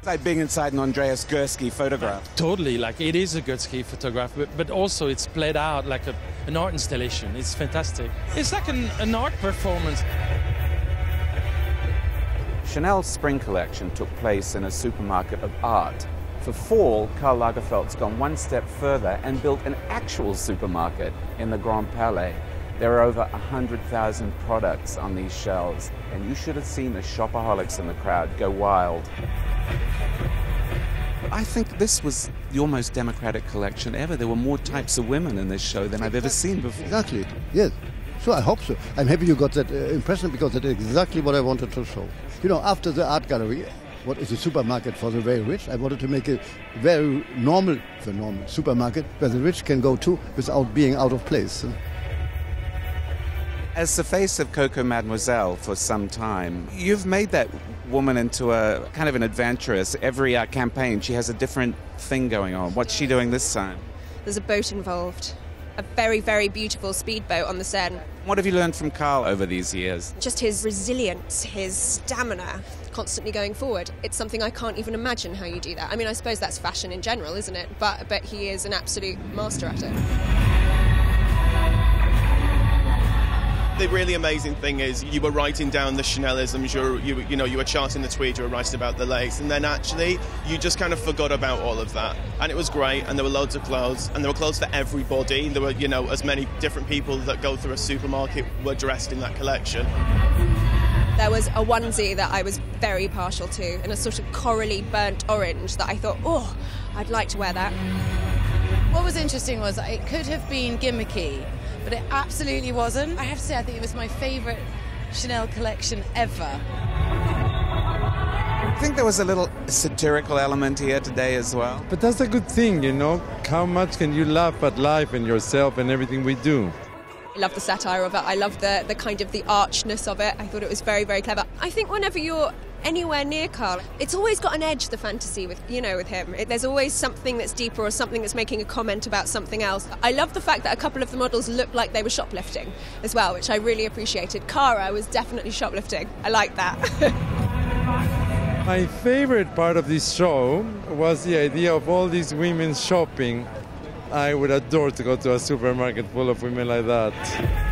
It's like being inside an Andreas Gursky photograph. Totally, like it is a Gursky photograph, but, but also it's played out like a, an art installation. It's fantastic. It's like an, an art performance. Chanel's spring collection took place in a supermarket of art. For fall, Karl Lagerfeld's gone one step further and built an actual supermarket in the Grand Palais. There are over 100,000 products on these shelves, and you should have seen the shopaholics in the crowd go wild. I think this was your most democratic collection ever. There were more types of women in this show than I've ever seen before. Exactly, yes. So I hope so. I'm happy you got that uh, impression because that's exactly what I wanted to show. You know, after the art gallery, what is a supermarket for the very rich, I wanted to make a very normal, the normal supermarket where the rich can go to without being out of place. As the face of Coco Mademoiselle for some time, you've made that woman into a kind of an adventuress. Every uh, campaign, she has a different thing going on. What's she doing this time? There's a boat involved. A very, very beautiful speedboat on the Seine. What have you learned from Karl over these years? Just his resilience, his stamina, constantly going forward. It's something I can't even imagine how you do that. I mean, I suppose that's fashion in general, isn't it? But, but he is an absolute master at it. The really amazing thing is you were writing down the Chanelisms, you, were, you, you know, you were charting the tweed, you were writing about the lace, and then actually you just kind of forgot about all of that. And it was great, and there were loads of clothes, and there were clothes for everybody. There were, you know, as many different people that go through a supermarket were dressed in that collection. There was a onesie that I was very partial to, and a sort of corally burnt orange that I thought, oh, I'd like to wear that. What was interesting was it could have been gimmicky, but it absolutely wasn't. I have to say, I think it was my favourite Chanel collection ever. I think there was a little satirical element here today as well. But that's a good thing, you know. How much can you laugh at life and yourself and everything we do? I love the satire of it. I love the, the kind of the archness of it. I thought it was very, very clever. I think whenever you're anywhere near Karl. It's always got an edge, the fantasy with you know with him. It, there's always something that's deeper or something that's making a comment about something else. I love the fact that a couple of the models looked like they were shoplifting as well, which I really appreciated. Cara was definitely shoplifting. I like that. My favorite part of this show was the idea of all these women shopping. I would adore to go to a supermarket full of women like that.